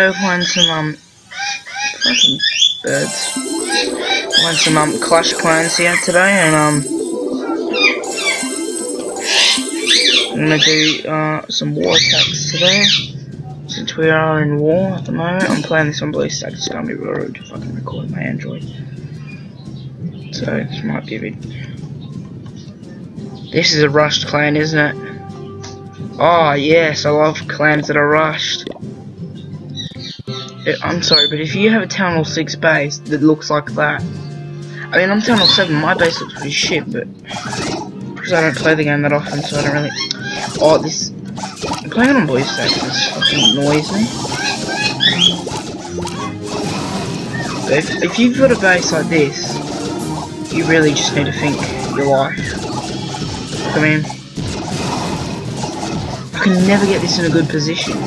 Won some, um, fucking birds. Won some, um, Clash Clans here today, and, um, I'm gonna do, uh, some war attacks today. Since we are in war at the moment, I'm playing this on BlueStacks, it's gonna be real rude to fucking record my Android. So, this might be a bit... This is a rushed clan, isn't it? Oh, yes, I love clans that are rushed. I'm sorry, but if you have a Town Hall 6 base that looks like that, I mean, I'm Town Hall 7, my base looks pretty shit, but because I don't play the game that often, so I don't really. Oh, this. I'm playing on BlueStacks, this fucking annoys me. But if, if you've got a base like this, you really just need to think your life. I mean, I can never get this in a good position.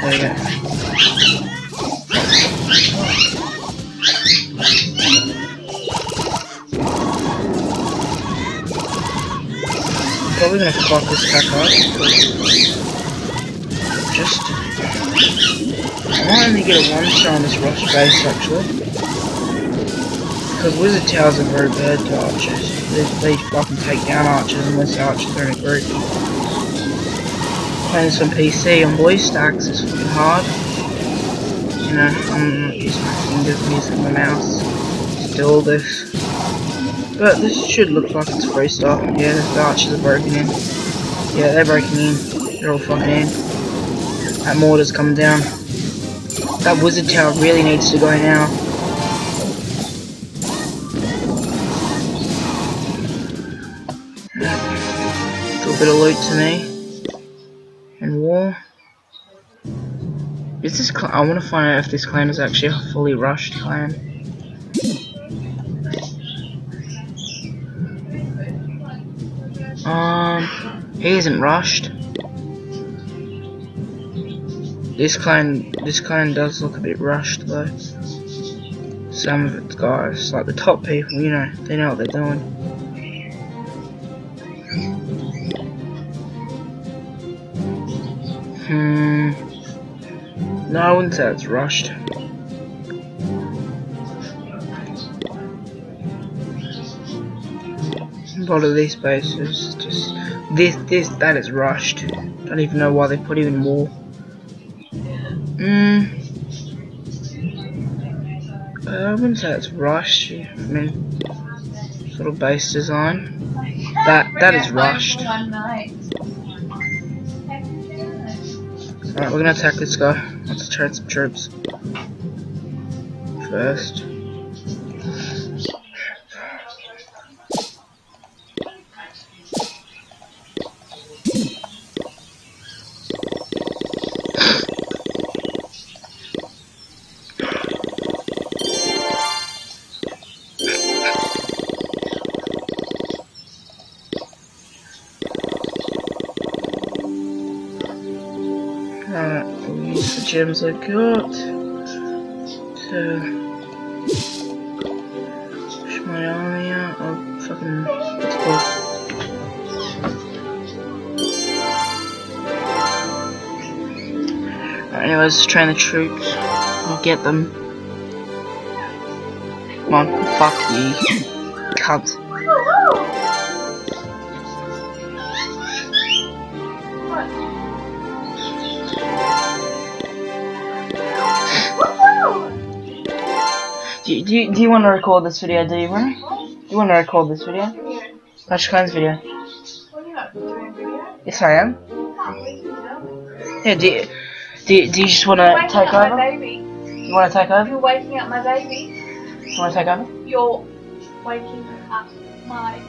There we go. Probably gonna fuck this pack up. Just. I only get a one star on this rush base actually. Because wizard towers are very bad to archers. They, they fucking take down archers unless archers are in a group. Playing on PC on BlueStacks is fucking hard. You know, I'm not using my fingers, I'm using my mouse to do all this. But this should look like it's free stuff. Yeah, the archers are broken in. Yeah, they're breaking in. They're all fucking in. That mortar's coming down. That wizard tower really needs to go now. Do a bit of loot to me. And war. Is this I want to find out if this clan is actually a fully rushed clan. Um, he isn't rushed. This clan, this clan does look a bit rushed though. Some of its guys, like the top people, you know, they know what they're doing. Hmm. No, I wouldn't say it's rushed. A lot of these bases, just this, this, that is rushed. Don't even know why they put in war. Hmm. Uh, I wouldn't say it's rushed. I mean, sort of base design. That that is rushed. Alright, we're gonna attack this guy. Let's trade some troops. First. The gems I got to push my army out. Oh, fucking. Let's go. Alright, anyways, train the troops. I'll get them. Come on, fuck you. Cunt. Do you, do you, do you want to record this video, do you? Do you want to record this video? Clash Clans video. Yes, I am. Yeah, do you, do you, do you just want to take over? You want to take over? You're waking up my baby. You want to take over? You're waking up my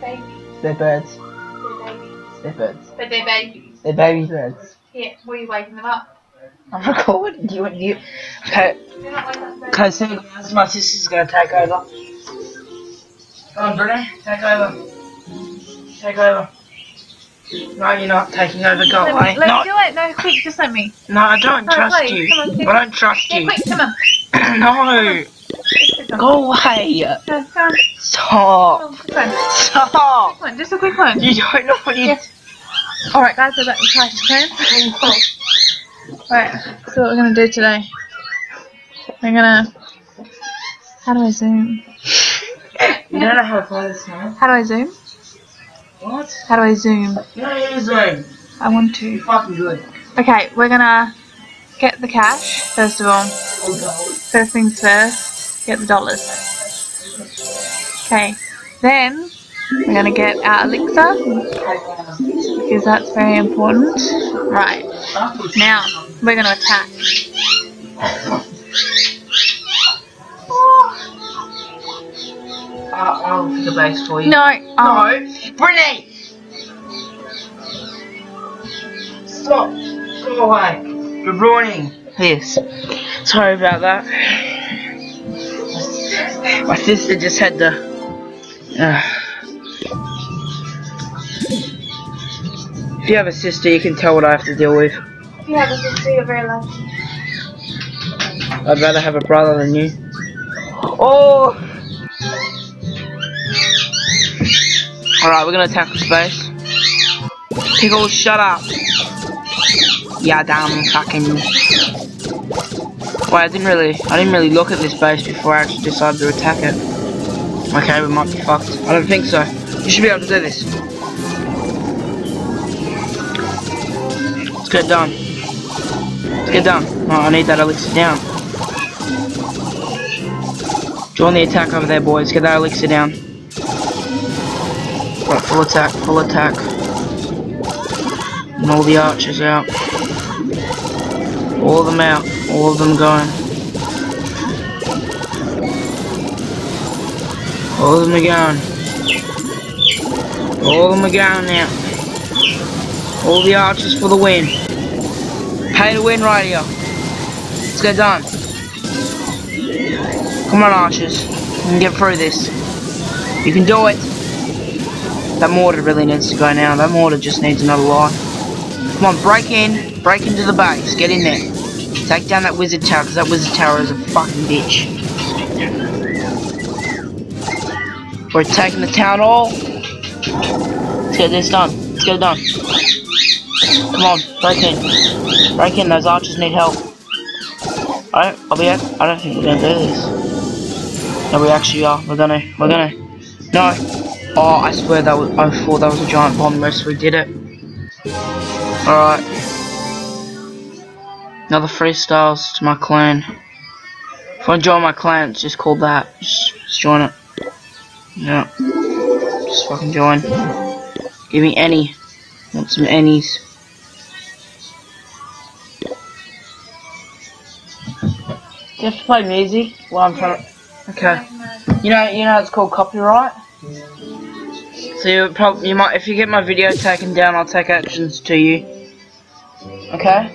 baby. They're birds. They're babies. They're birds. But they're babies. They're baby birds. Yeah, were you waking them up? I'm recording. You want you? Okay. They're not waking up the Okay, so my sister's gonna take over. Come on, Bruno, take over. Take over. No, you're not taking over. Go Let away. me, let no, me do it. No, quick, just let me. no, I don't No, trust please, you. on. I don't trust Yeah, you. quick, come on. no, Come on. go away. Come on. Stop. On, quick one. Stop. Quick one, just a quick one. You don't know what you. Yes. Alright guys, we're back in Clash of Clans. Right, so what we're gonna do today. We're gonna. How do I zoom? You don't know how to play this now. How do I zoom? What? How do I zoom? You don't use Zoom. I want to. fucking good. Okay, we're gonna get the cash, first of all. Oh, first things first, get the dollars. Okay, then we're gonna get our elixir, because that's very important. Right, now we're gonna attack. I'll, I'll pick a base for you. No, oh, No, Brittany! Stop! Go away! You're ruining this. Sorry about that. My sister just had the. Uh, if you have a sister, you can tell what I have to deal with. Yeah, this is you're very lucky. I'd rather have a brother than you. Oh! Alright, we're gonna attack the space. Pickles, shut up! Yeah, damn fucking. Wait, I didn't really, I didn't really look at this base before I actually decided to attack it. Okay, we might be fucked. I don't think so. You should be able to do this. Let's get it done. Let's get done. Oh, I need that elixir down. Join the attack over there, boys. Get that elixir down. Right, full attack, full attack. And all the archers out. All of them out. All of them going. All of them are going. All of them are going now. All the archers for the win. Pay to win right here. Let's get done. Come on, archers. You can get through this. You can do it. That mortar really needs to go now. That mortar just needs another life. Come on, break in. Break into the base. Get in there. Take down that wizard tower, because that wizard tower is a fucking bitch. We're taking the town hall. Let's get this done. Let's get it done. Come on, break in. Break in, those archers need help. I'll be I don't think we're gonna do this. No, we actually are. We're gonna, we're gonna. No. Oh, I swear that was, I thought that was a giant bomb most we did it. Alright. Another three stars to my clan. If I join my clan, it's just called that. Just, just join it. Yeah. Just fucking join. Give me any. Want some any's. You have to play music while I'm trying. Okay. You know, you know it's called copyright. So you probably you might if you get my video taken down, I'll take actions to you. Okay.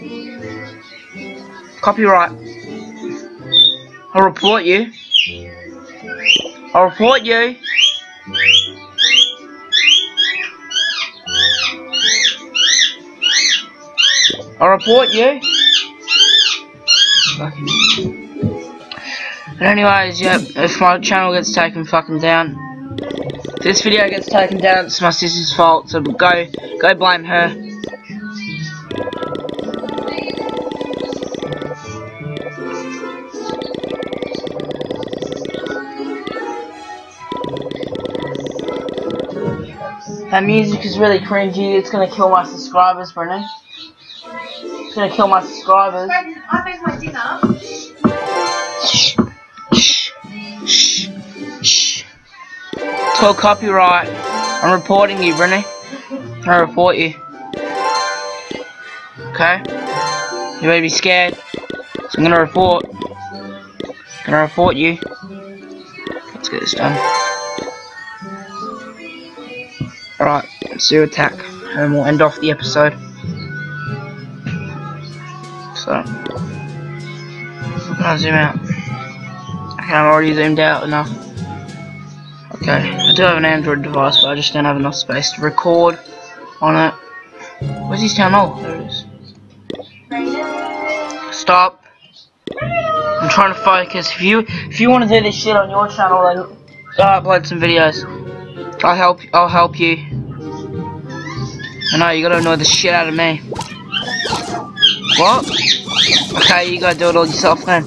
Copyright. I'll report you. I'll report you. I'll report you. Fucking. But anyways, yep, if my channel gets taken fucking down, this video gets taken down, it's my sister's fault, so go, go blame her. That music is really cringy, it's gonna kill my subscribers, Brennan. It's gonna kill my subscribers. I made my dinner. Shh, shh, shh, shh. Copyright. I'm reporting you, Brenny. I report you. Okay? You may be scared. So I'm gonna report. Gonna report you. Let's get this done. Alright, let's do attack. And we'll end off the episode. So. I'm gonna zoom out. Okay, I'm already zoomed out enough. Okay, I do have an Android device, but I just don't have enough space to record on it. Where's his channel? There it is. Stop. I'm trying to focus. If you if you want to do this shit on your channel, then I'll upload some videos. I'll help. I'll help you. I know you gotta annoy the shit out of me. What? Okay, you gotta do it all yourself then.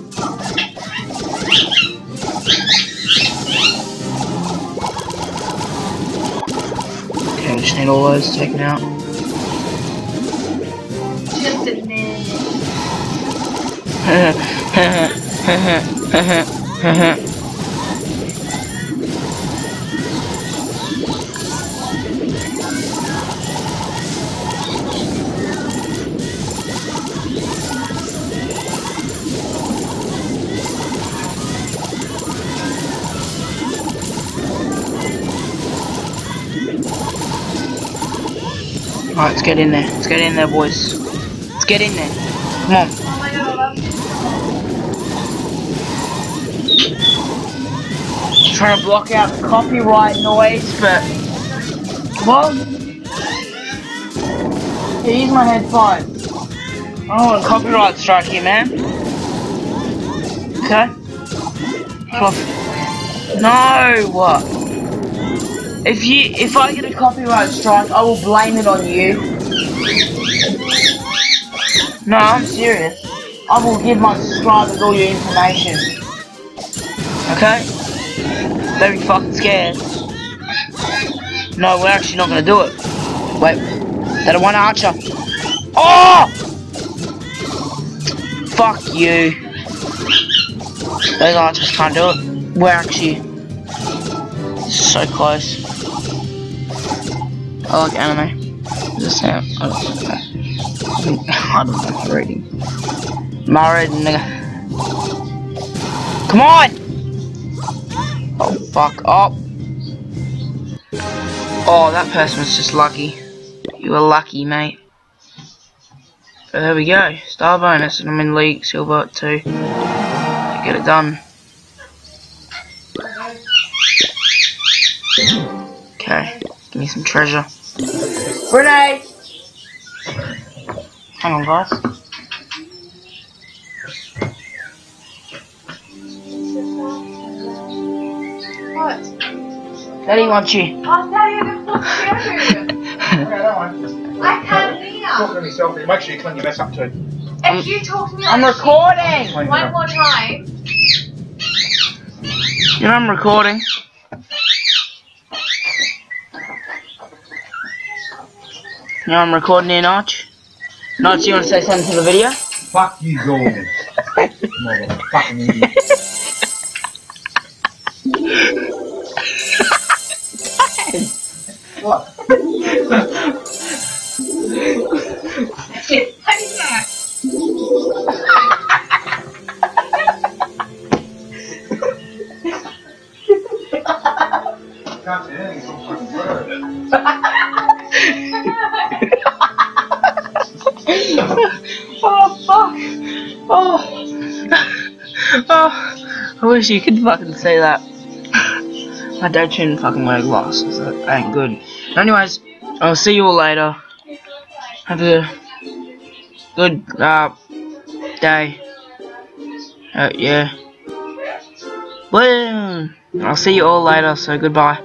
Okay, just need all those taken out. Just a minute. Alright, let's get in there. Let's get in there, boys. Let's get in there. Come on. I love Trying to block out the copyright noise, but... Well... Here, use my headphones. I don't want a copyright strike here, man. Okay? Fluff. No! What? If you, if I get a copyright strike, I will blame it on you. No, I'm serious. I will give my subscribers all your information. Okay? Don't be fucking scared. No, we're actually not gonna do it. Wait, that one archer. Oh! Fuck you. Those archers can't do it. We're actually so close. Oh, I like anime. Does it? I don't know. I don't know my rating. My rating, nigga. Come on! Oh, fuck up. Oh, that person was just lucky. You were lucky, mate. But there we go. Star bonus, and I'm in League Silver at 2. Get it done. Okay, give me some treasure. Renee! Hang on, guys. What? Daddy wants you. I'll tell you before you. Okay, that one. I can't hear. Talk to myself, make sure you clean your mess up too. If you talk to me I'm like recording! One more time, You know I'm recording. You know I'm recording here, Notch. Notch, you want to say something to the video? Fuck you, Gordon. Motherfucking idiot. what? oh fuck! Oh, oh! I wish you could fucking say that. My dad shouldn't fucking wear glasses. That ain't good. Anyways, I'll see you all later. Have a good uh day. Uh, yeah. Well, I'll see you all later. So goodbye.